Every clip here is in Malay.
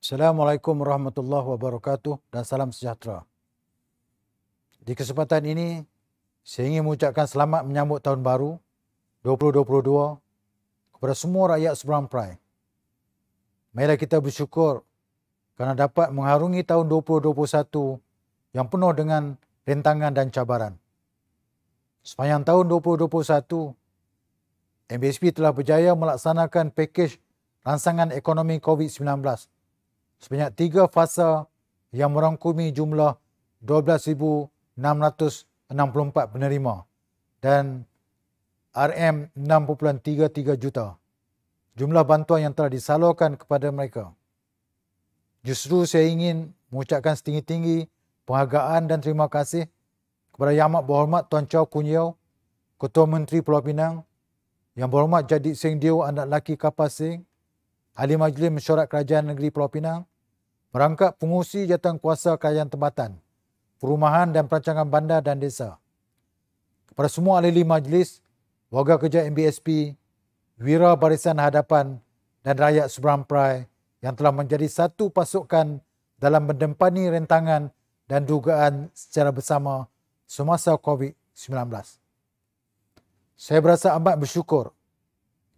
Assalamualaikum warahmatullahi wabarakatuh dan salam sejahtera. Di kesempatan ini, saya ingin mengucapkan selamat menyambut tahun baru 2022 kepada semua rakyat seberang perai. Marilah kita bersyukur kerana dapat mengharungi tahun 2021 yang penuh dengan rintangan dan cabaran. Sepanjang tahun 2021, MBSP telah berjaya melaksanakan pakej ransangan ekonomi COVID-19 sebanyak tiga fasa yang merangkumi jumlah 12,664 penerima dan RM 6.33 juta jumlah bantuan yang telah disalurkan kepada mereka. Justru saya ingin mengucapkan setinggi-tinggi penghargaan dan terima kasih kepada Yang Amat Berhormat Tuan Chow Kun Yew, Ketua Menteri Pulau Pinang, Yang Berhormat Jadi Seng Dio Anak Laki Kapal Sing, Ahli Majlis Mesyuarat Kerajaan Negeri Pulau Pinang, merangkap pengusi jawatan kuasa kerajaan tempatan, perumahan dan perancangan bandar dan desa. Kepada semua ahli majlis, warga kerja MBSP, wira barisan hadapan dan rakyat seberang perai yang telah menjadi satu pasukan dalam mendempani rentangan dan dugaan secara bersama semasa COVID-19. Saya berasa amat bersyukur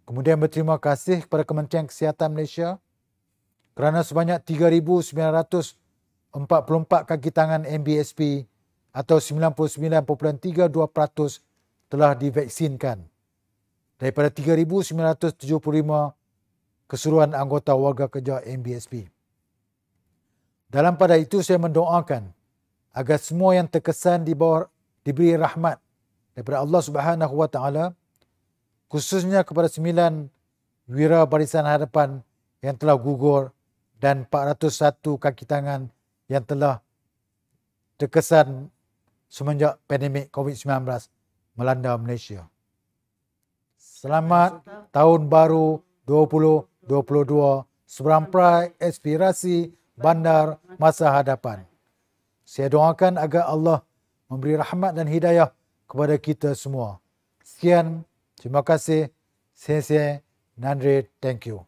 kemudian berterima kasih kepada Kementerian Kesihatan Malaysia kerana sebanyak 3,944 kaki tangan MBSP atau 99.32% telah divaksinkan daripada 3,975 keseluruhan anggota warga kerja MBSP. Dalam pada itu saya mendoakan agar semua yang terkesan di bawah diberi rahmat daripada Allah Subhanahu Wa Taala khususnya kepada sembilan wira barisan hadapan yang telah gugur dan 401 kaki tangan yang telah terkesan semenjak pandemik COVID-19 melanda Malaysia. Selamat tahun baru 2022 seberampai aspirasi bandar masa hadapan. Saya doakan agar Allah memberi rahmat dan hidayah kepada kita semua. Sekian, terima kasih. Saya Nandre, thank you.